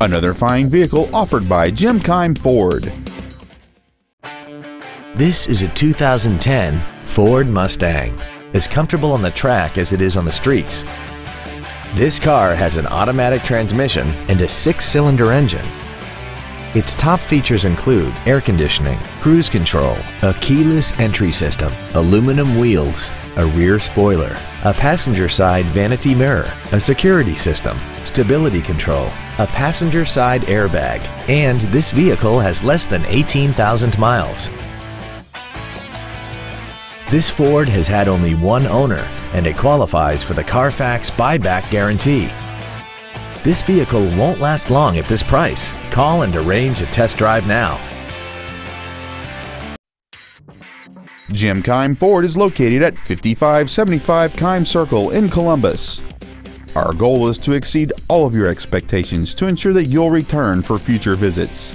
Another fine vehicle offered by Jim Keim Ford. This is a 2010 Ford Mustang, as comfortable on the track as it is on the streets. This car has an automatic transmission and a six-cylinder engine. Its top features include air conditioning, cruise control, a keyless entry system, aluminum wheels, a rear spoiler, a passenger side vanity mirror, a security system, stability control, a passenger side airbag, and this vehicle has less than 18,000 miles. This Ford has had only one owner and it qualifies for the Carfax buyback guarantee. This vehicle won't last long at this price. Call and arrange a test drive now. Jim Keim Ford is located at 5575 Keim Circle in Columbus. Our goal is to exceed all of your expectations to ensure that you'll return for future visits.